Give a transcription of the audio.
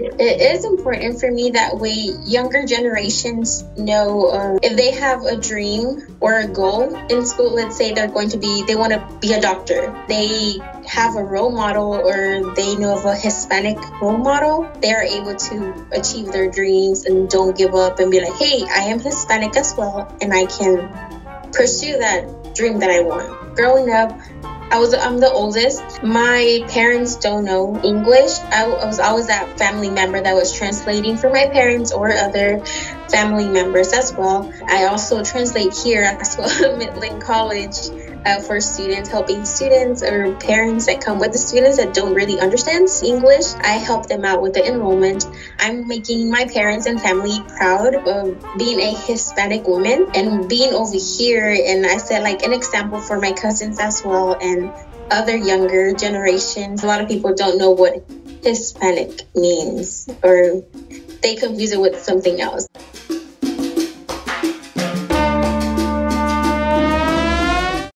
it, it is important for me that way younger generations know um, if they have a dream or a goal in school let's say they're going to be they want to be a doctor. They have a role model or they know of a hispanic role model they are able to achieve their dreams and don't give up and be like hey i am hispanic as well and i can pursue that dream that i want. Growing up I was I'm the oldest. My parents don't know English. I, I, was always that family member that was translating for my parents or other family members as well. I also translate here as well at Midland College uh, for students, helping students or parents that come with the students that don't really understand English. I help them out with the enrollment. I'm making my parents and family proud of being a Hispanic woman and being over here. And I set like, an example for my cousins as well and other younger generations. A lot of people don't know what Hispanic means or they confuse it with something else.